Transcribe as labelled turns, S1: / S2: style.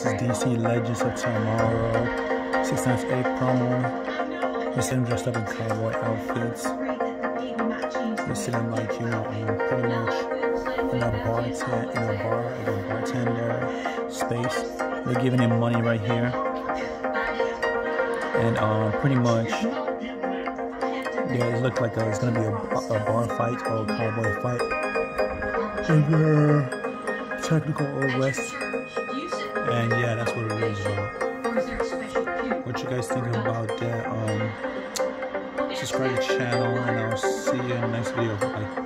S1: This is DC Legends of Tomorrow, 6 times 8 promo. See them dressed up in cowboy outfits. They're sitting like, you know, um, pretty much in a bar, in a bar, like a bartender space. They're giving him money right here. And um, pretty much, yeah, it looked like uh, it's gonna be a, a bar fight or a cowboy fight. And uh, technical West. And yeah, that's what it is. What you guys think about that? Um, subscribe to the channel, and I'll see you in the next video. Bye.